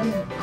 嗯。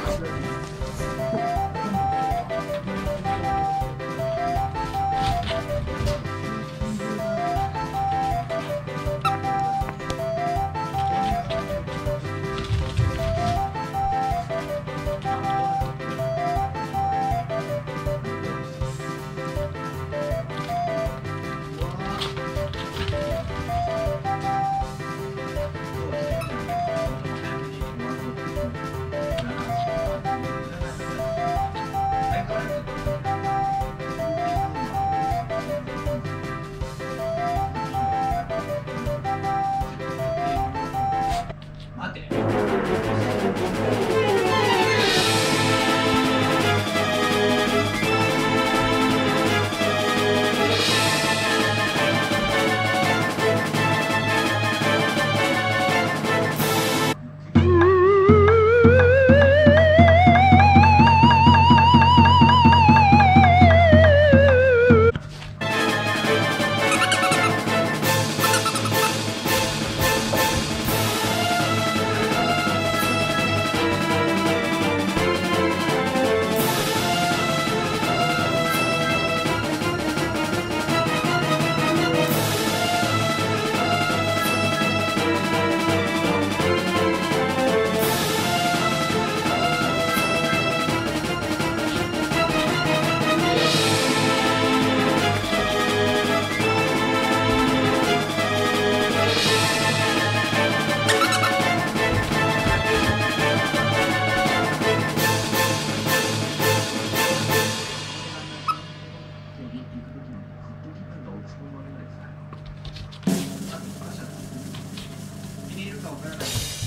Colorado.